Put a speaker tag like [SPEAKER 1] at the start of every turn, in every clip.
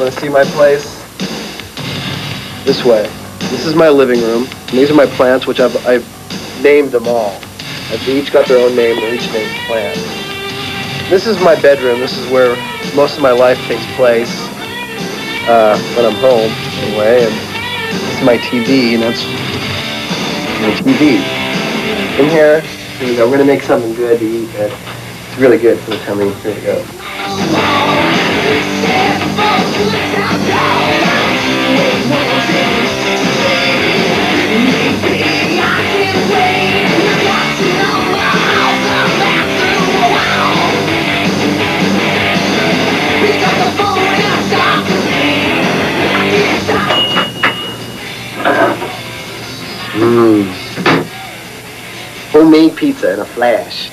[SPEAKER 1] Want to see my place? This way. This is my living room. And these are my plants, which I've, I've named them all. They each got their own name. They're each named plants. This is my bedroom. This is where most of my life takes place uh, when I'm home, anyway. And this is my TV, and that's my TV. In here, here we go. We're gonna make something good to eat. That it's really good for the tummy. Here we go. Mmm. Homemade pizza in a flash.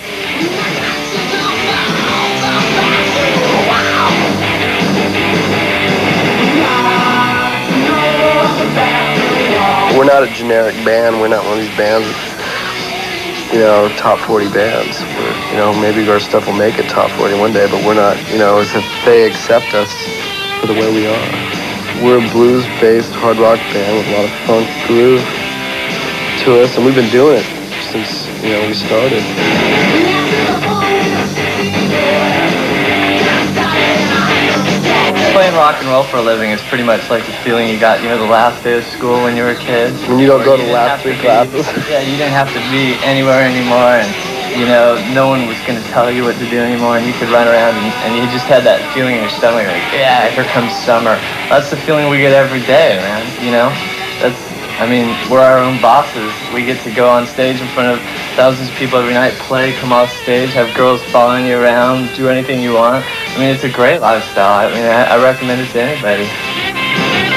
[SPEAKER 1] We're not a generic band. We're not one of these bands, you know, top 40 bands. We're, you know, maybe our stuff will make it top 40 one day, but we're not, you know, as if they accept us for the way we are. We're a blues-based hard rock band with a lot of funk groove to us, and we've been doing it since, you know, we started.
[SPEAKER 2] Playing rock and roll for a living is pretty much like the feeling you got, you know, the last day of school when you were a kid.
[SPEAKER 1] When you don't go to the last three classes.
[SPEAKER 2] Yeah, you didn't have to be anywhere anymore, and you know, no one was going to tell you what to do anymore, and you could run around, and, and you just had that feeling in your stomach, like, yeah, here comes summer. That's the feeling we get every day, man. You know, that's. I mean, we're our own bosses. We get to go on stage in front of thousands of people every night, play, come off stage, have girls following you around, do anything you want. I mean, it's a great lifestyle. I mean, I, I recommend it to anybody.